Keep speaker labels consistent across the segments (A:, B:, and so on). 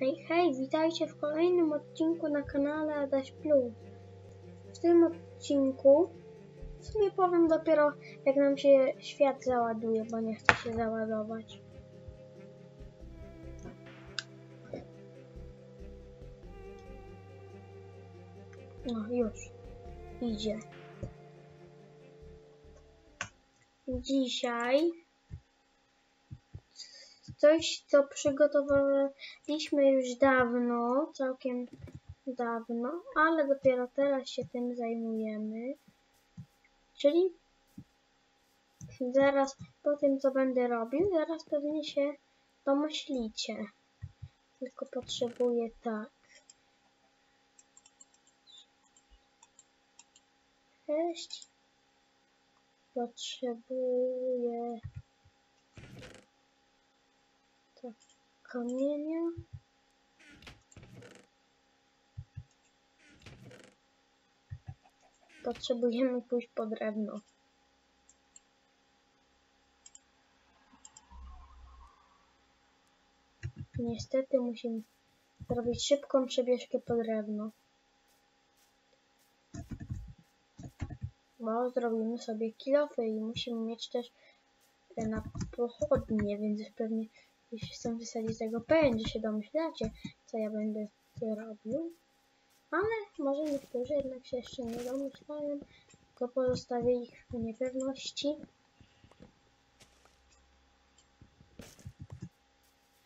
A: Hej, hej, witajcie w kolejnym odcinku na kanale Adaś Plus. W tym odcinku w sumie powiem dopiero jak nam się świat załaduje, bo nie chce się załadować. No już, idzie. Dzisiaj coś, co przygotowaliśmy już dawno, całkiem dawno, ale dopiero teraz się tym zajmujemy. Czyli zaraz po tym, co będę robił, zaraz pewnie się domyślicie. Tylko potrzebuję tak. Sześć. Potrzebuję kamienia. Potrzebujemy pójść po drewno. Niestety musimy zrobić szybką przebieżkę po drewno. Bo zrobimy sobie kilofy i musimy mieć też na pochodnie, więc pewnie jeśli chcę wysadzić tego że się domyślacie, co ja będę robił. Ale może niektórzy jednak się jeszcze nie domyślają, tylko pozostawię ich w niepewności.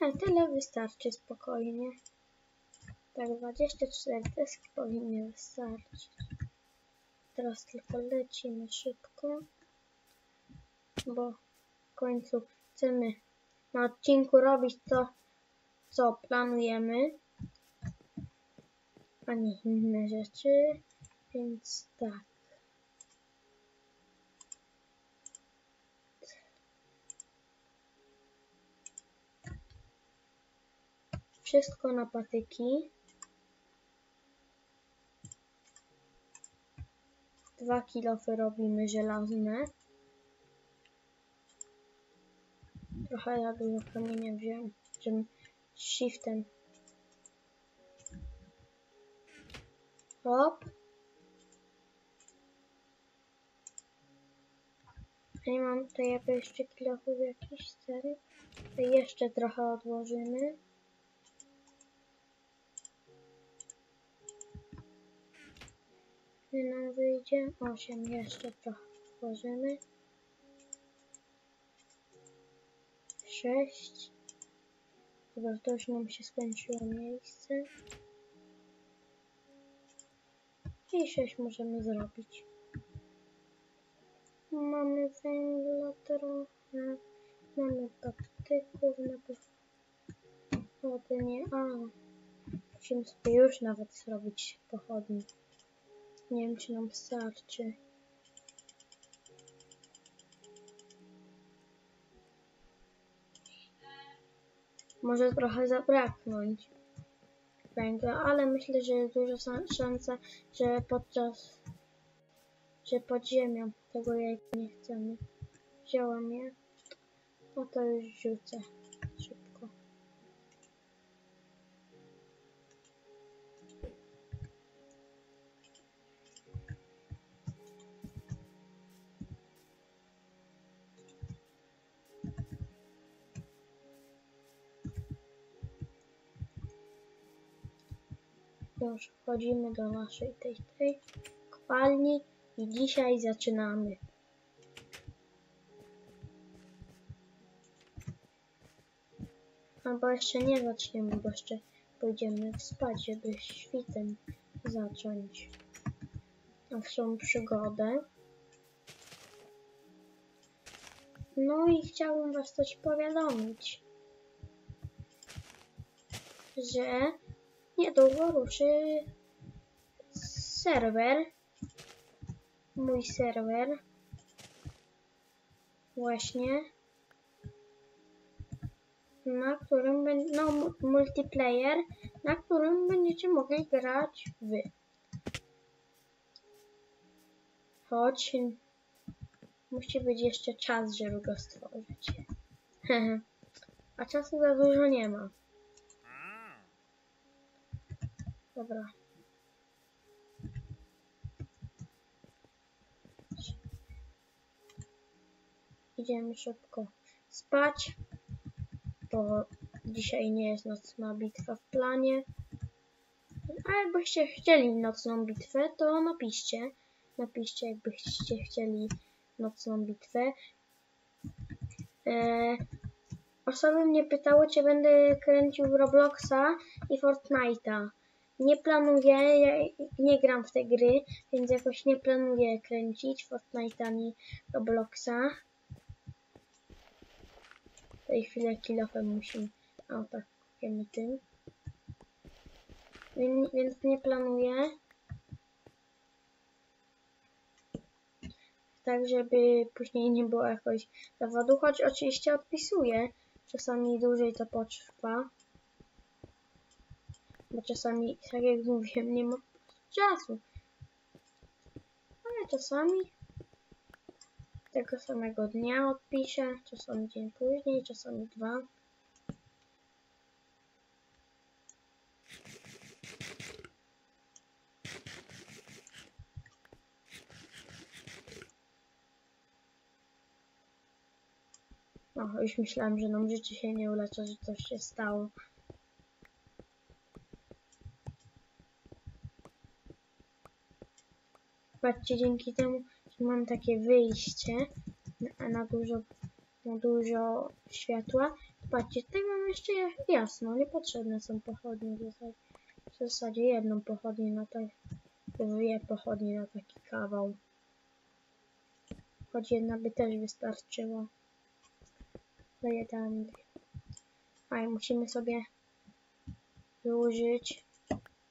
A: Ale tyle wystarczy spokojnie. Tak 24 deski powinny wystarczyć. Teraz tylko lecimy szybko, bo w końcu chcemy na odcinku robić to, co planujemy, a nie inne rzeczy, więc tak. Wszystko na patyki. Dwa kilofy robimy żelazne. Trochę ja dużo kamienia wziąłem, żebym shiftem. Hop. A nie mam tutaj jeszcze kilofów jakiś serii. To jeszcze trochę odłożymy. Nie nam wyjdzie. 8 jeszcze trochę odłożymy. 6. Dobra, to już nam się skończyło miejsce. I 6 możemy zrobić. Mamy węgla trochę. Mamy patyków na pochodnie. A, musimy sobie już nawet zrobić pochodnie. Nie wiem, czy nam starczy. Może trochę zabraknąć węgla, ale myślę, że jest duża szansa, że podczas, że pod ziemią tego jajka nie chcemy. Wziąłem je, to już rzucę Już wchodzimy do naszej tej, tej kopalni i dzisiaj zaczynamy. Albo jeszcze nie zaczniemy, bo jeszcze pójdziemy spać, żeby świtem zacząć naszą przygodę. No i chciałbym Was coś powiadomić, że niedługo ruszy serwer, mój serwer, właśnie, na którym będzie, no multiplayer, na którym będziecie mogli grać wy. Choć musi być jeszcze czas, żeby go stworzyć. A czasu za dużo nie ma. Dobra. Idziemy szybko spać, bo dzisiaj nie jest nocna bitwa w planie. A jakbyście chcieli nocną bitwę, to napiszcie. Napiszcie, jakbyście chcieli nocną bitwę. E, osoby mnie pytały, czy będę kręcił Robloxa i Fortnite'a. Nie planuję, ja nie gram w te gry, więc jakoś nie planuję kręcić Fortnite'a ani Robloxa. W tej chwili kilofem musimy. O tak, kupiemy tym. Więc, więc nie planuję. Tak, żeby później nie było jakoś zawodu, choć oczywiście odpisuję. Czasami dłużej to potrwa. Bo czasami, tak jak mówiłem, nie ma czasu. Ale czasami tego samego dnia odpiszę, czasami dzień później, czasami dwa. O, już myślałem, że nam życie się nie ulecza, że coś się stało. Patrzcie, dzięki temu, mam takie wyjście na, na dużo, na dużo światła, patrzcie, tutaj mam jeszcze jasno, niepotrzebne są pochodnie w zasadzie, w zasadzie jedną pochodnię na tak, dwie pochodnie na taki kawał. Choć jedna by też wystarczyła. Tam dwie. A i musimy sobie wyłożyć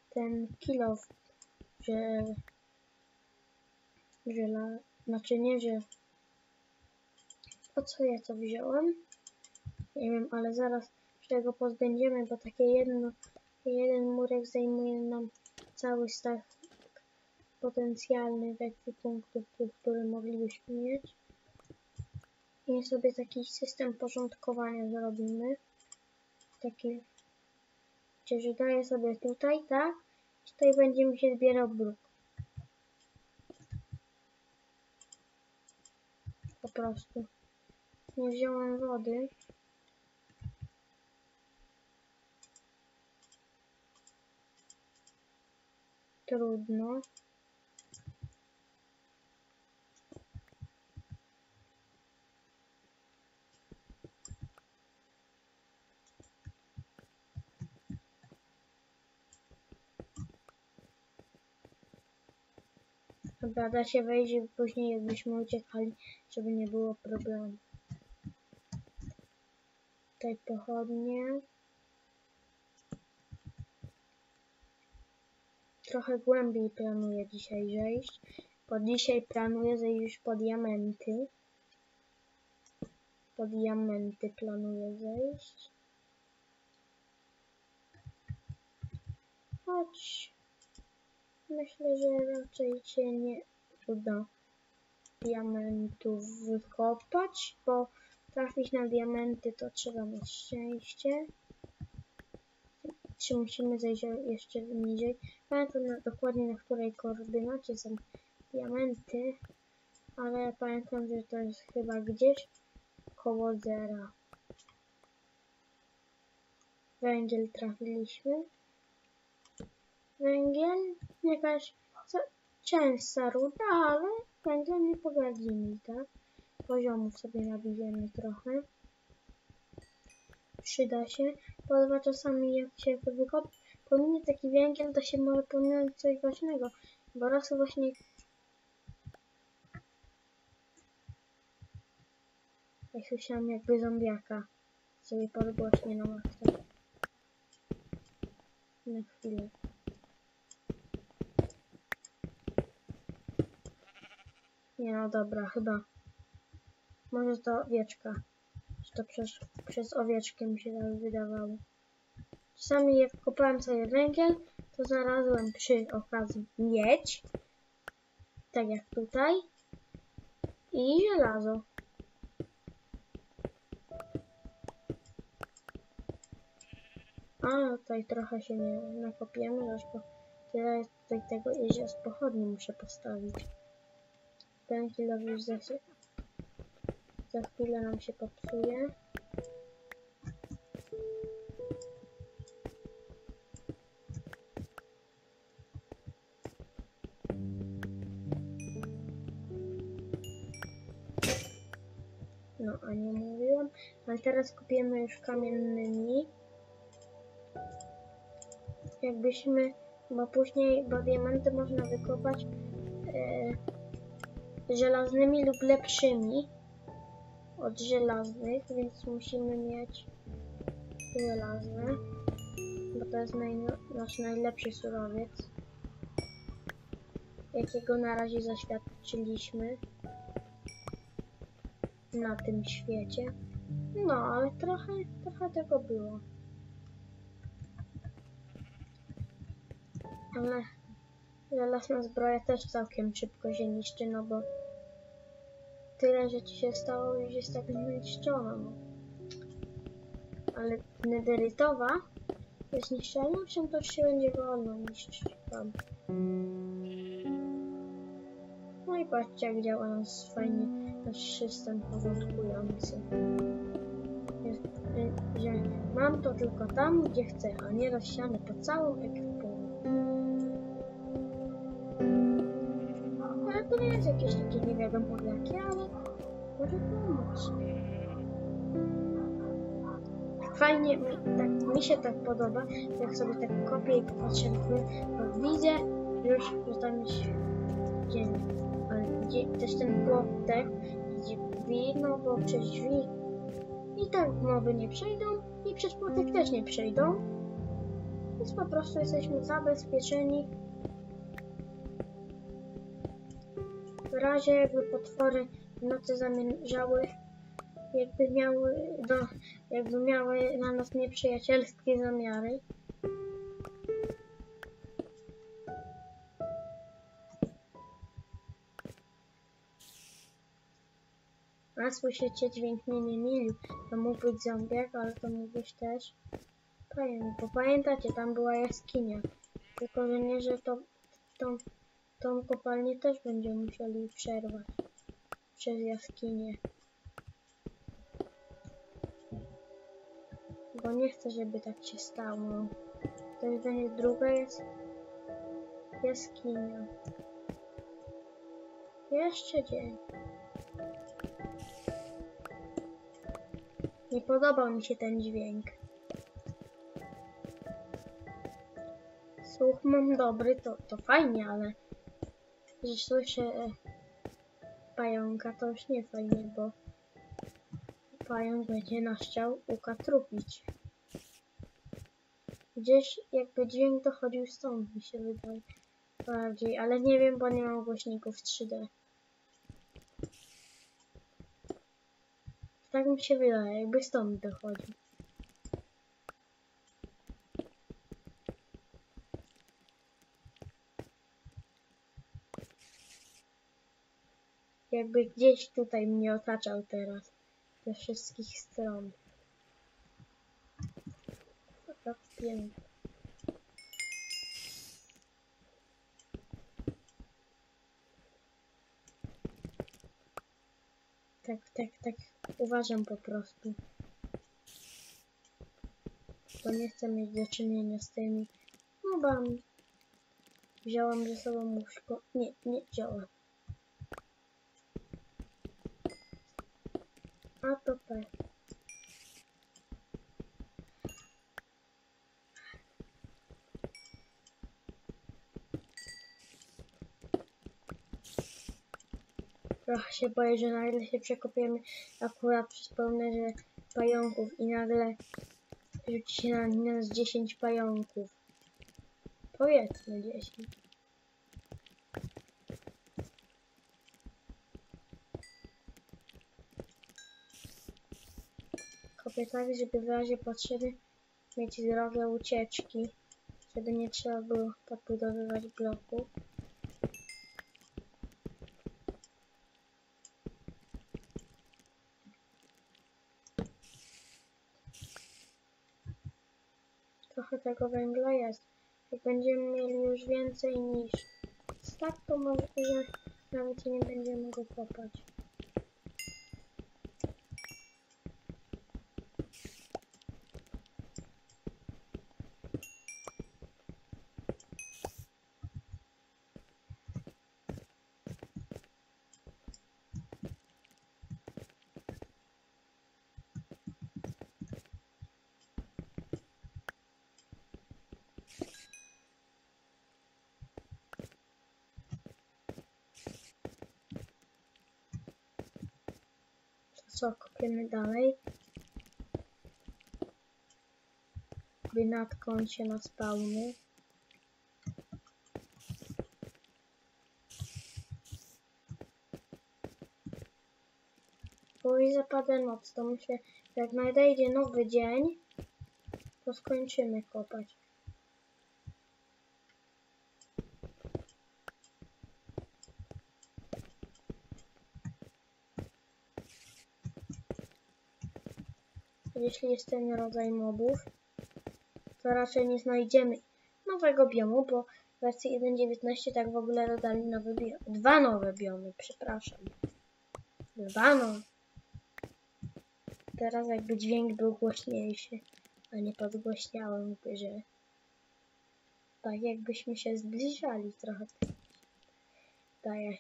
A: ten kilo, że żela, znaczy nie, że po co ja to wziąłem? Nie wiem, ale zaraz tego pozbędziemy, bo takie jedno, jeden murek zajmuje nam cały stack potencjalny w ekwipunktów, który moglibyśmy mieć. I sobie taki system porządkowania zrobimy. Taki, że daję sobie tutaj, tak? Tutaj będzie mi się zbierał bruk. Po prostu. Nie wziąłem wody. Trudno. Dobra, da się wejść później jakbyśmy uciekali, żeby nie było problemu. Tutaj pochodnie. Trochę głębiej planuję dzisiaj zejść, bo dzisiaj planuję zejść po diamenty. Po diamenty planuję zejść. Chodź. Myślę, że raczej się nie uda diamentów wykopać, bo trafić na diamenty to trzeba mieć szczęście. Czy musimy zejść jeszcze niżej? Pamiętam na, dokładnie na której koordynacie są diamenty, ale pamiętam, że to jest chyba gdzieś koło zera. Węgiel trafiliśmy węgiel, jakaś częsta ruda, ale węglem nie pogardzimy, tak? Poziomów sobie nabijemy trochę. Przyda się, bo czasami jak się wykop, pominie taki węgiel, to się może pominąć coś ważnego, bo raz właśnie jak słyszałem jakby zombiaka sobie podgłośnie na maksa. Na chwilę. Nie no dobra, chyba. Może to owieczka. Czy to przez, przez owieczkę mi się tak wydawało. Czasami jak kopałem sobie węgiel, to znalazłem przy okazji miedź. Tak jak tutaj. I żelazo. A tutaj trochę się nie nakopiemy, po Tyle tutaj tego jeździa z pochodni muszę postawić. Ten kilo już za, za chwilę nam się popsuje. No, a nie mówiłam. Ale teraz kupimy już kamiennymi. Jakbyśmy, bo później, bo diamenty można wykopać e, żelaznymi lub lepszymi od żelaznych, więc musimy mieć żelazne, bo to jest naj, nasz najlepszy surowiec, jakiego na razie zaświadczyliśmy na tym świecie. No, ale trochę, trochę tego było. Ale żelazna zbroja też całkiem szybko się niszczy, no bo tyle rzeczy się stało, już jest tak zniszczona. No. Ale nederytowa jest niszczalnością, to się będzie wolno niszczyć tam. No i patrzcie jak działa nas fajnie nasz system porządkujący. Że mam to tylko tam, gdzie chcę, a nie rozsiane po całym ekwipunku. Jest jakieś takie nie wiadomo jakie, ale może pomóc. Fajnie, mi, tak, mi się tak podoba, jak sobie tak kopię i popatrzę w dół, to widzę już, że tam jest. Ale gdzie też ten płotek, gdzie drzwi, no bo przez drzwi i tak moby nie przejdą i przez płotek też nie przejdą. Więc po prostu jesteśmy zabezpieczeni. Razie jakby potwory w nocy zamierzały, jakby miały, do, jakby miały na nas nieprzyjacielskie zamiary. A słyszycie dźwięk nie mili. To mógł być zombiak, ale to mógł być też pamiętacie, tam była jaskinia. Tylko, że nie, że to, tą, tą kopalnię też będziemy musieli przerwać przez jaskinię. Bo nie chcę, żeby tak się stało. To już będzie druga jest jaskinia. Jeszcze dzień. Nie podobał mi się ten dźwięk. Słuch mam dobry, to, to fajnie, ale że słyszę e, pająka, to już nie fajnie, bo pająk będzie nas chciał ukatrupić. Gdzieś jakby dźwięk dochodził stąd, mi się wydaje bardziej, ale nie wiem, bo nie mam głośników 3D. Tak mi się wydaje, jakby stąd dochodzi. Jakby gdzieś tutaj mnie otaczał teraz. Ze wszystkich stron. Tak. Tak, tak. Uważam po prostu. Bo nie chcę mieć do czynienia z tymi mobami. Wziąłem ze sobą łóżko. Nie, nie wziąłem. A to P. Trochę się boję, że nagle się przekopiemy akurat przez pełne pająków i nagle rzuci się na nas 10 pająków. Powiedzmy 10. Kopię tak, żeby w razie potrzeby mieć drogę ucieczki, żeby nie trzeba było podbudowywać bloków. Trochę tego węgla jest. Jak będziemy mieli już więcej niż tak, to może że nawet nie będziemy go kopać. Co, kopiemy dalej. Wynadką się na spawny. Bo i zapada noc, to myślę, jak nadejdzie nowy dzień, to skończymy kopać. Jeśli jest ten rodzaj mobów, to raczej nie znajdziemy nowego biomu, bo w wersji 1.19 tak w ogóle dodali nowy biom. Dwa nowe biomy, przepraszam. Dwa nowe. Teraz jakby dźwięk był głośniejszy, a nie podgłośniałem by, że tak jakbyśmy się zbliżali trochę. Daje.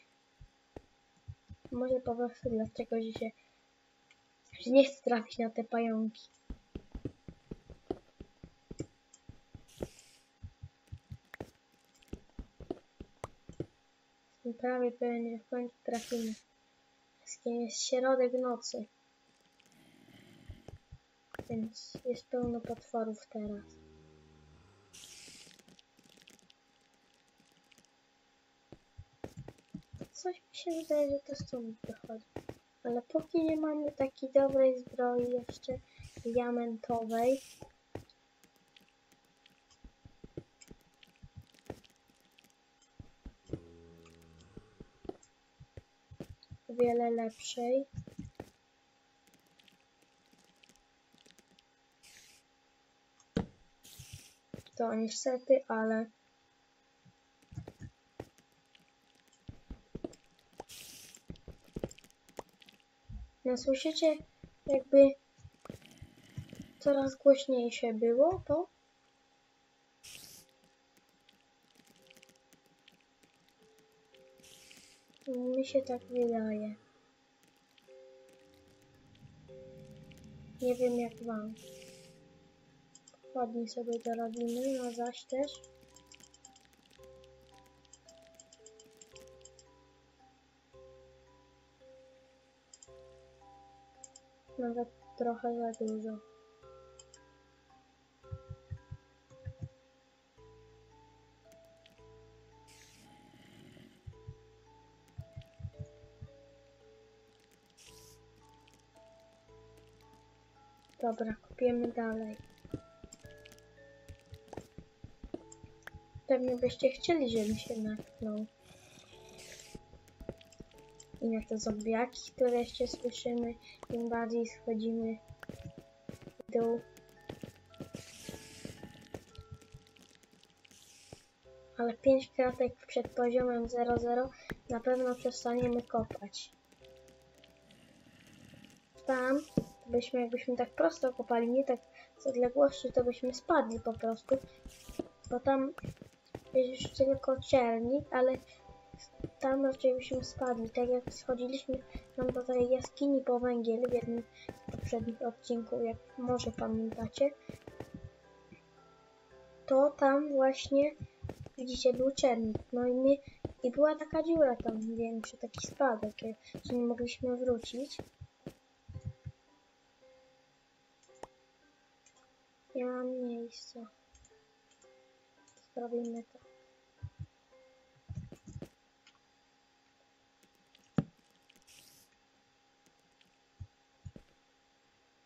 A: Może po prostu dlatego, że się nie chcę trafić na te pająki. Jestem prawie pewien, że w końcu trafimy. Jest środek nocy. Więc jest pełno potworów teraz. Coś mi się wydaje, że to stąd wychodzi. Ale póki nie mamy takiej dobrej zbroi jeszcze diamentowej, wiele lepszej. To niestety, ale No słyszycie, jakby coraz głośniejsze było to? Mi się tak wydaje. Nie wiem jak wam. Ładnie sobie to robimy, no zaś też. Nawet trochę za dużo. Dobra, kopiemy dalej. Pewnie byście chcieli, żebym się natknął. I na te zombiaki, które jeszcze słyszymy, im bardziej schodzimy w dół. Ale 5 kratek przed poziomem 00 na pewno przestaniemy kopać. Tam byśmy, jakbyśmy tak prosto kopali, nie tak z odległości, to byśmy spadli po prostu. Bo tam jest już tylko czernik, ale tam raczej byśmy spadli. Tak jak schodziliśmy tam do tej jaskini po węgiel w jednym z poprzednich odcinków, jak może pamiętacie, to tam właśnie widzicie był czernik. No i my, i była taka dziura tam większa, taki spadek, że nie mogliśmy wrócić. Nie mam miejsca. Zrobimy to.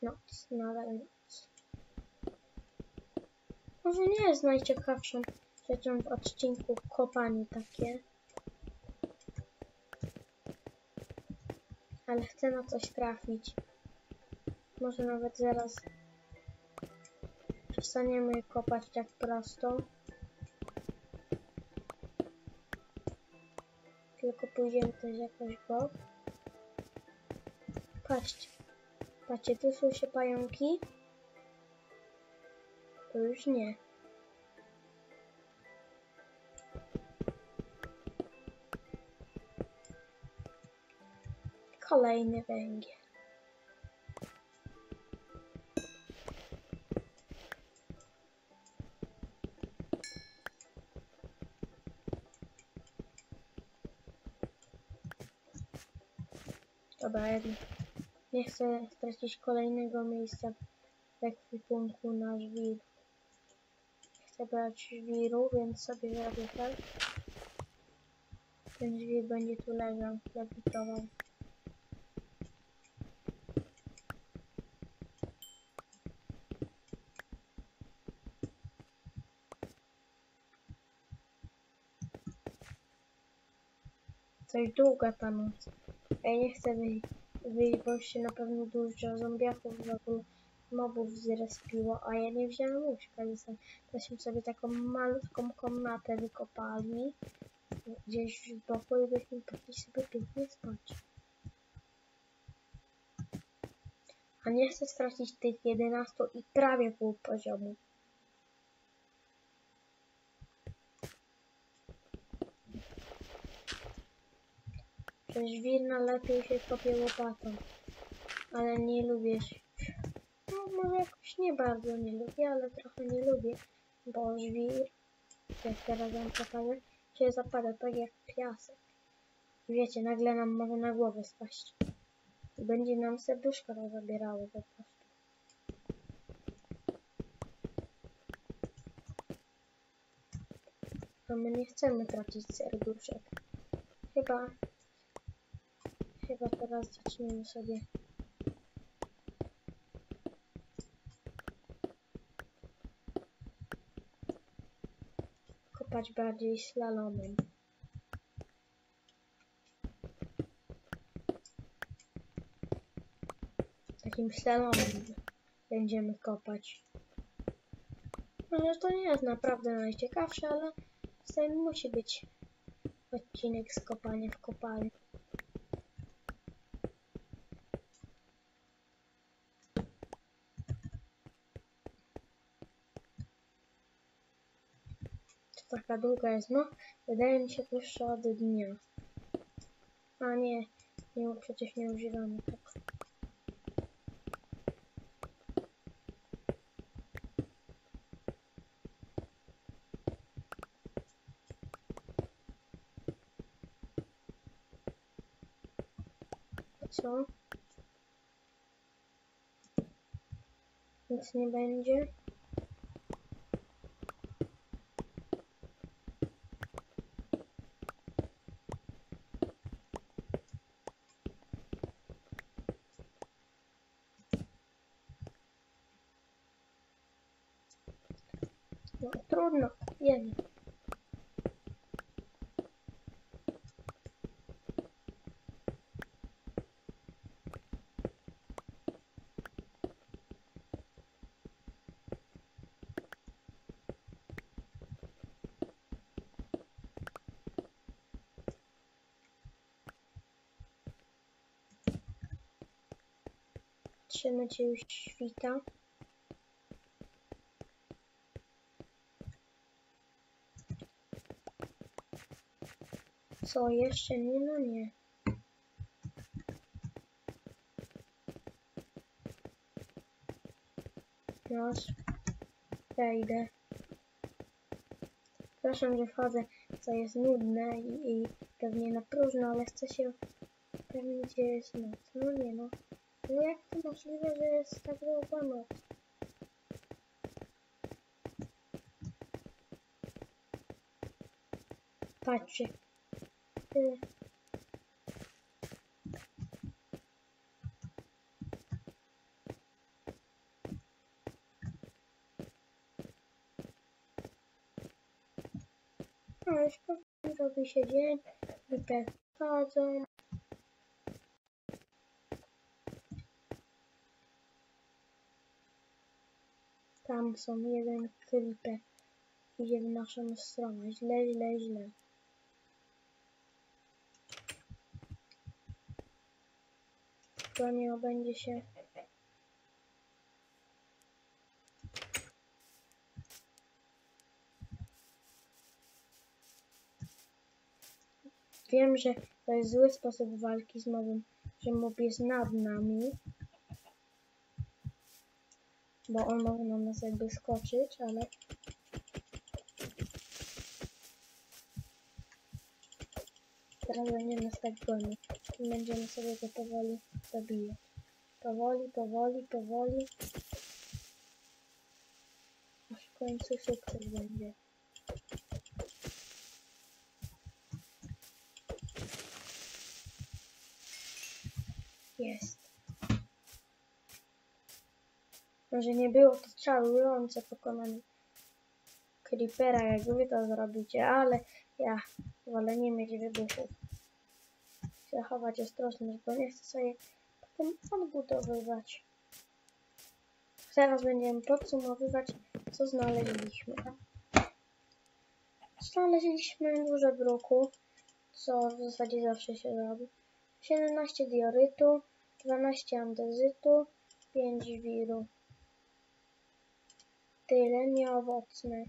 A: noc, nadal noc. Może nie jest najciekawszą rzeczą w odcinku kopanie takie. Ale chcę na coś trafić. Może nawet zaraz przestaniemy kopać tak prosto. Tylko pójdziemy też jakoś bok. Patrzcie. Patrzcie, tu są się pająki. To już nie. Kolejny węgiel. Chcę stracić kolejnego miejsca w ekwipunku na żwir. Chcę brać żwiru, więc sobie zrobię tak. Ten żwir będzie tu leżał, lewitował. Coś długa ta noc. Ja nie chcę wyjść, bo się na pewno dużo zombiaków w ogóle mobów zrespiło, a ja nie wziąłem łóżka, więc byśmy sobie taką malutką komnatę wykopali gdzieś w boku i byśmy mogli sobie pięknie spać. A nie chcę stracić tych 11 i prawie pół poziomu. Przez wirna lepiej się kopie łopatą. Ale nie lubię. No może jakoś nie bardzo nie lubię, ale trochę nie lubię. Bo żwir, jak teraz wam pokażę, się zapada tak jak piasek. Wiecie, nagle nam może na głowę spaść. I będzie nam serduszko zabierało po prostu. A my nie chcemy tracić serduszek. Chyba Chyba teraz zaczniemy sobie kopać bardziej slalomem. Takim slalomem będziemy kopać. Może to nie jest naprawdę najciekawsze, ale tym musi być odcinek z kopania w kopalni. Taka długa jest, no. Wydaje mi się dłuższa od dnia. A nie, nie, przecież nie używamy tak. Co? Nic nie będzie. No trudno, wiemy. Trzymaj cię już świta. Co, jeszcze nie? No nie. Już. Wejdę. Przepraszam, że wchodzę, co jest nudne i, i pewnie na próżno, ale chcę się pewnie gdzie jest noc. No nie no. No jak to możliwe, że jest tak noc? Patrzcie. Tyle. No już powoli robi się dzień, wypę wchodzą. tam są jeden creeper idzie w naszą stronę. Źle, źle, źle. To nie obędzie się. Wiem, że to jest zły sposób walki z mobem, że mob jest nad nami, bo on może na nas jakby skoczyć, ale Teraz będziemy stać gonić. I będziemy sobie go powoli zabijać. Powoli, powoli, powoli. Aż w końcu sukces będzie. Jest. Może nie było to czarujące pokonanie Creepera, jak wy to zrobicie, ale ja wolę nie mieć wybuchów. Zachować ostrożność, bo nie chcę sobie potem odbudowywać. Teraz będziemy podsumowywać, co znaleźliśmy. Znaleźliśmy duże bruku, co w zasadzie zawsze się robi. 17 diorytu, 12 andezytu, 5 wiru. Tyle nieowocne.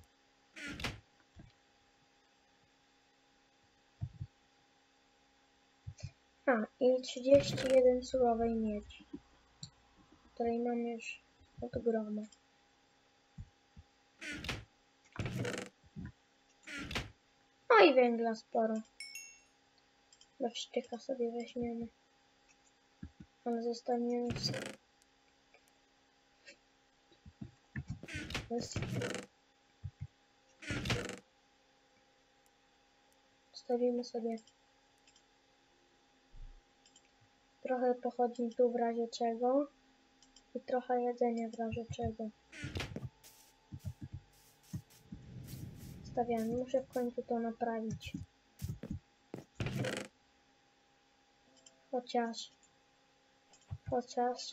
A: A, i 31 surowej miedzi, której mam już od groma. No i węgla sporo. Do sztyka sobie weźmiemy. Ale zostaniemy w... Jest- Stawimy sobie trochę pochodników w razie czego i trochę jedzenia w razie czego. Stawiamy. Muszę w końcu to naprawić. Chociaż... Chociaż...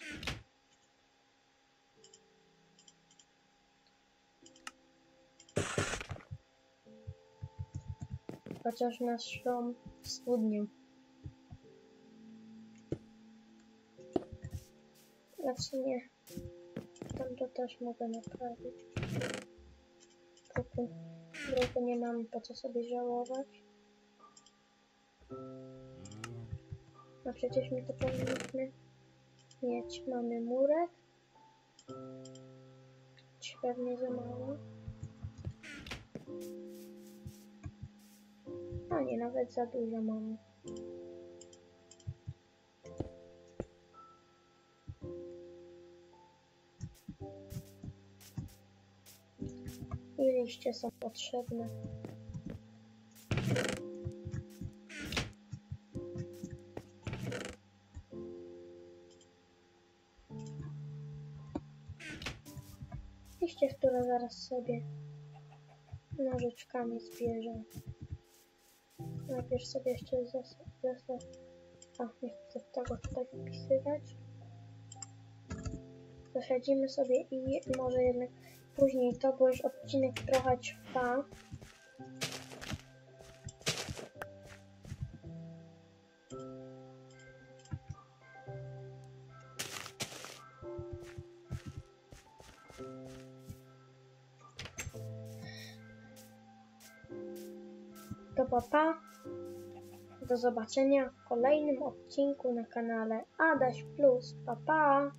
A: Chociaż naszą studnię. Znaczy nie. Tam to też mogę naprawić. Druku, druku nie mamy po co sobie żałować. A przecież my to powinniśmy mieć. Mamy murek. Czy pewnie za mało? A nie, nawet za dużo mamy. I są potrzebne. Liście, które zaraz sobie nożyczkami zbierzę. Najpierw sobie jeszcze zas... A, nie chcę tego tutaj wpisywać. Zasadzimy sobie i może jednak później to, bo już odcinek trochę trwa. To papa. Do zobaczenia w kolejnym odcinku na kanale Adaś Plus. Pa, pa!